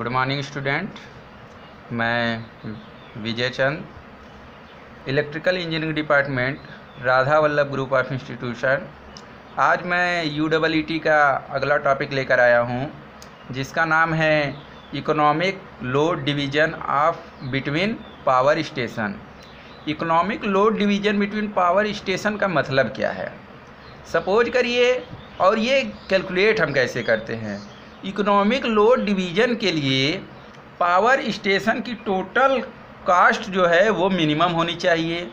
Good morning student. मैं Vijay Chand electrical engineering department Radha Vallabh group of institution. आज मैं U double E T का अगला topic लेकर आया हूँ, जिसका नाम है economic load division of between power station economic load division between power station का मतलब क्या है? सपोज़ करिए और ये कैलकुलेट हम कैसे करते हैं? इकोनॉमिक लोड डिवीज़न के लिए पावर स्टेशन की टोटल कास्ट जो है वो मिनिमम होनी चाहिए।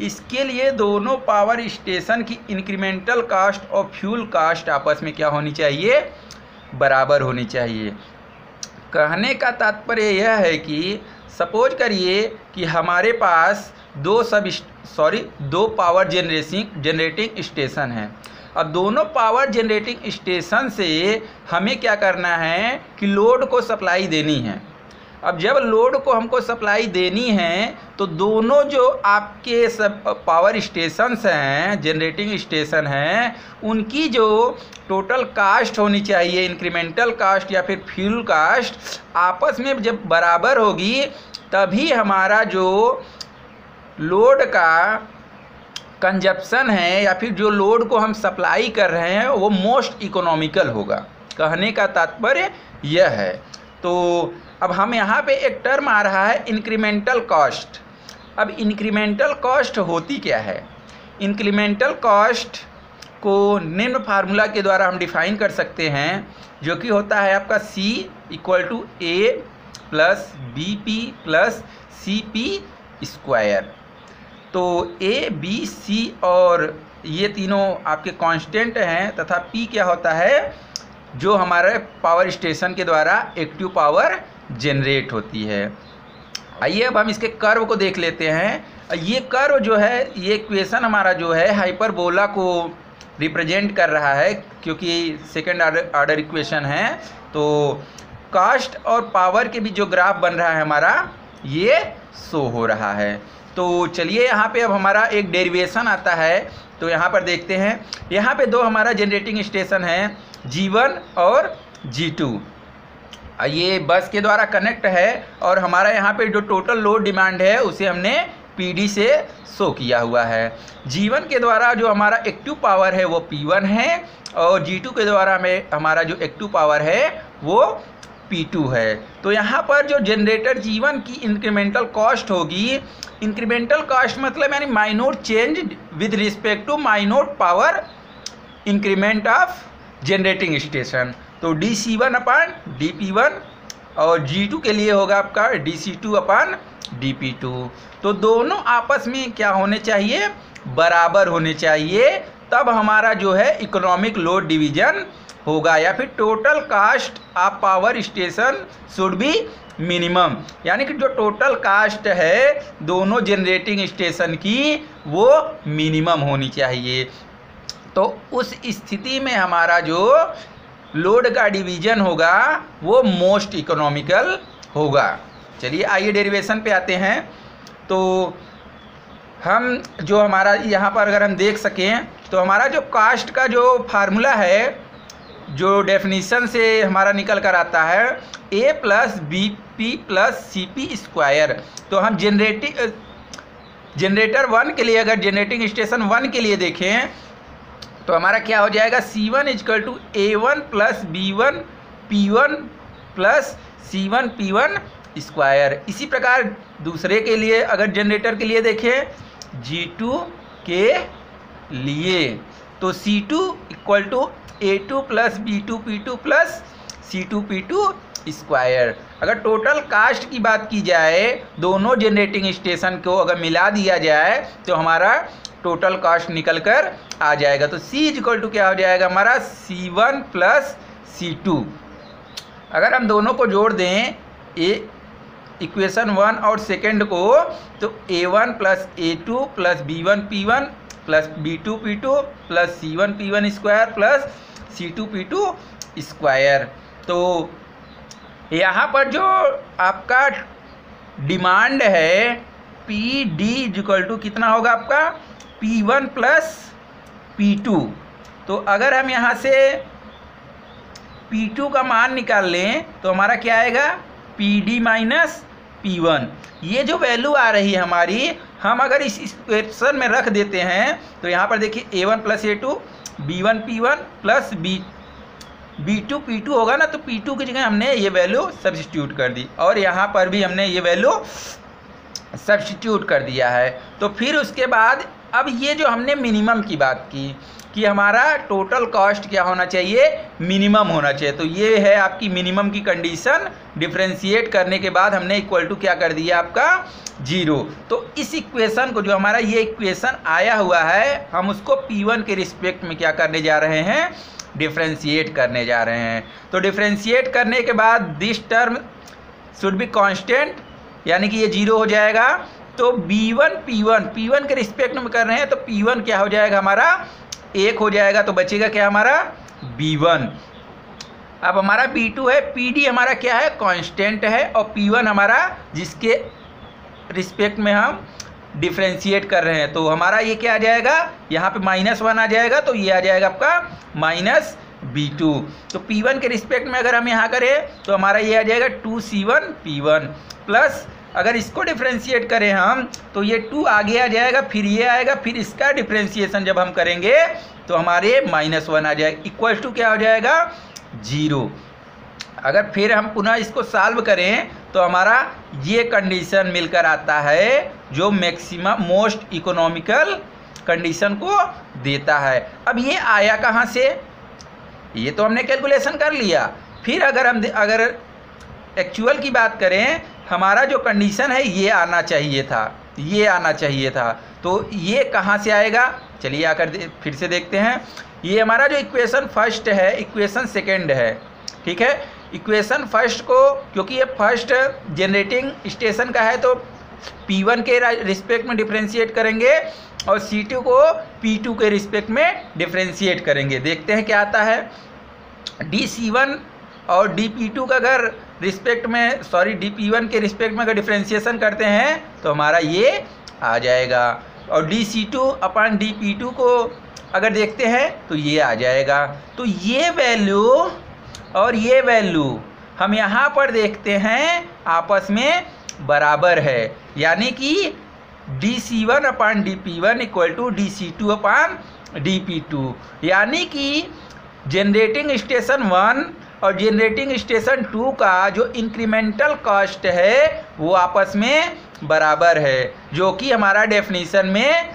इसके लिए दोनों पावर स्टेशन की इंक्रीमेंटल कास्ट और फ्यूल कास्ट आपस में क्या होनी चाहिए? बराबर होनी चाहिए। कहने का तात्पर्य यह है कि सपोज़ करिए कि हमारे पास दो सब सॉरी दो पावर जनरेसिंग जनरेटिंग स्टेशन हैं। अब दोनों पावर जनरेटिंग स्टेशन से हमें क्या करना है कि लोड को सप्लाई देनी है। अब जब लोड को हमको सप्लाई देनी है तो दोनों जो आपके सब पावर स्टेशंस हैं जनरेटिंग स्टेशन हैं, उनकी जो टोटल कास्ट होनी चाहिए इंक्रीमेंटल कास्ट या फिर फ्यूल कास्ट आपस में जब बराबर होगी, तभी हमारा जो लोड का कंजप्शन है या फिर जो लोड को हम सप्लाई कर रहे हैं, वो मोस्ट इकोनॉमिकल होगा। कहने का तात्पर्य यह है। तो अब हम यहाँ पे एक टर्म आ रहा है इंक्रीमेंटल कॉस्ट अब इंक्रीमेंटल कॉस्ट होती क्या है? इंक्रीमेंटल कॉस्ट को निम्न फार्मूला के द्वारा हम डिफाइन कर सकते हैं, जो कि होता है आपका C equal to A plus B P plus C P square तो ए बी सी और ये तीनों आपके कांस्टेंट हैं तथा पी क्या होता है? जो हमारे पावर स्टेशन के द्वारा एक्टिव पावर जनरेट होती है। आइए अब हम इसके कर्व को देख लेते हैं। ये कर्व जो है, ये इक्वेशन हमारा जो है हाइपरबोला को रिप्रेजेंट कर रहा है क्योंकि सेकेंड आर्डर इक्वेशन है। तो कास्ट और पावर के भी जो ग्राफ बन रहा है हमारा, ये शो हो रहा है। तो चलिए यहाँ पे अब हमारा एक डेरिवेशन आता है। तो यहाँ पर देखते हैं। यहाँ पे दो हमारा जनरेटिंग स्टेशन है G1 और G2 ये बस के द्वारा कनेक्ट है और हमारा यहाँ पे जो टोटल लोड डिमांड है, उसे हमने PD से शो किया हुआ है। G1 के द्वारा जो हमारा एक्टिव पावर है, वो P1 है और G2 के द्वारा हमें, हमारा जो एक्टिव पावर है, वो P2 है। तो यहाँ पर जो जनरेटर जीवन की इंक्रीमेंटल कॉस्ट होगी इंक्रीमेंटल कॉस्ट मतलब यानी minute change with respect to minute power increment of generating station तो D C one upon D P one और जी टू के लिए होगा आपका D C two upon D P two तो दोनों आपस में क्या होने चाहिए? बराबर होने चाहिए। तब हमारा जो है इकोनॉमिक लोड डिवीज़न होगा या फिर total cost of power station should be minimum यानी कि जो टोटल कास्ट है, दोनों जनरेटिंग स्टेशन की, वो मिनिमम होनी चाहिए। तो उस स्थिति में हमारा जो लोड का डिवीज़न होगा, वो मोस्ट इकोनॉमिकल होगा। चलिए, आइए डेरिवेशन पे आते हैं। तो हम जो हमारा, यहाँ पर अगर हम देख सकें तो हमारा जो कास्ट का जो फार्मूला है जो डेफिनीशन से हमारा निकल कर आता है A plus B P plus C P square तो हम जनरेटिंग जनरेटर वन के लिए अगर जनरेटिंग स्टेशन वन के लिए देखें तो हमारा क्या हो जाएगा? C one equal to A one plus B one P one plus C one P one square इसी प्रकार दूसरे के लिए अगर जनरेटर के लिए देखें जी टू के लिए। तो C two equal to A two plus B two P two plus C two P two square अगर टोटल कास्ट की बात की जाए, दोनों जनरेटिंग स्टेशन को अगर मिला दिया जाए तो हमारा टोटल कास्ट निकल कर आ जाएगा। तो C इक्वल टू क्या हो जाएगा? हमारा सी वन प्लस सी अगर हम दोनों को जोड़ दें ए इक्वेशन वन और सेकेंड को तो A one plus A two plus B one P one plus B two P two plus C one P one square plus C two P two square तो यहाँ पर जो आपका डिमांड है P D equal to कितना होगा आपका? P one plus P two तो अगर हम यहाँ से पी टू का मान निकाल लें तो हमारा क्या आएगा? P D minus P one ये जो वैल्यू आ रही है हमारी हम अगर इस इक्वेशन में रख देते हैं तो यहाँ पर देखिए A one plus A two B one P one plus B B two P two होगा ना तो पी टू की जगह हमने ये वैल्यू सब्सिट्यूट कर दी। और यहाँ पर भी हमने ये वैल्यू सब्सिट्यूट कर दिया है। तो फिर उसके बाद अब ये जो हमने मिनिमम की बात की, कि हमारा टोटल कॉस्ट क्या होना चाहिए? मिनिमम होना चाहिए। तो ये है आपकी मिनिमम की कंडीशन डिफ्रेंशिएट करने के बाद हमने इक्वल टू क्या कर दिया आपका? ज़ीरो तो इस इक्वेशन को जो हमारा ये इक्वेशन आया हुआ है, हम उसको P1 के रिस्पेक्ट में क्या करने जा रहे हैं? डिफ्रेंशिएट करने जा रहे हैं। तो डिफ्रेंशिएट करने के बाद this term should be constant यानी कि ये ज़ीरो हो जाएगा। तो B1 P1 P1 के रिस्पेक्ट में कर रहे हैं तो P1 क्या हो जाएगा हमारा? एक हो जाएगा तो बचेगा क्या हमारा? B1 अब हमारा P2 है PD हमारा क्या है? कांस्टेंट है, और P1 हमारा जिसके रिस्पेक्ट में हम डिफ्रेंशिएट कर रहे हैं। तो हमारा ये क्या आ जाएगा? यहाँ पे माइनस वन आ जाएगा तो ये आ जाएगा आपका माइनस बी टू तो पी वन के रिस्पेक्ट में अगर हम यहाँ करें तो हमारा ये आ जाएगा two C one P one plus अगर इसको डिफ्रेंशिएट करें हम तो ये टू आगे आ जाएगा, फिर ये आएगा, फिर इसका डिफ्रेंशिएशन जब हम करेंगे तो हमारे माइनस वन आ जाएगा इक्वल टू क्या हो जाएगा? ज़ीरो अगर फिर हम पुनः इसको सॉल्व करें तो हमारा ये कंडीशन मिलकर आता है, जो मैक्सिमम मोस्ट इकोनॉमिकल कंडीशन को देता है। अब ये आया कहाँ से? ये तो हमने कैलकुलेशन कर लिया। फिर अगर हम अगर एक्चुअल की बात करें हमारा जो कंडीशन है, ये आना चाहिए था, ये आना चाहिए था। तो ये कहाँ से आएगा? चलिए आकर फिर से देखते हैं। ये हमारा जो इक्वेशन फ़र्स्ट है इक्वेशन सेकेंड है, ठीक है? इक्वेशन फ़र्स्ट को, क्योंकि ये फ़र्स्ट जनरेटिंग स्टेशन का है तो P1 के रिस्पेक्ट में डिफ्रेंशिएट करेंगे और C2 को P2 के रिस्पेक्ट में डिफ्रेंशिएट करेंगे। देखते हैं क्या आता है। डी और डी का अगर रिस्पेक्ट में सॉरी डी पी वन के रिस्पेक्ट में अगर डिफ्रेंशिएशन करते हैं तो हमारा ये आ जाएगा। और D C two upon D P two को अगर देखते हैं तो ये आ जाएगा। तो ये वैल्यू और ये वैल्यू हम यहाँ पर देखते हैं, आपस में बराबर है। यानी कि D C one upon D P one equal to D C two upon D P two यानी कि जनरेटिंग स्टेशन वन और जेनरेटिंग स्टेशन टू का जो इंक्रीमेंटल कॉस्ट है, वो आपस में बराबर है, जो कि हमारा डेफिनेशन में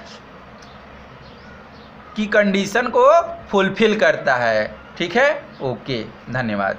की कंडीशन को फुलफिल करता है। ठीक है? ओके धन्यवाद।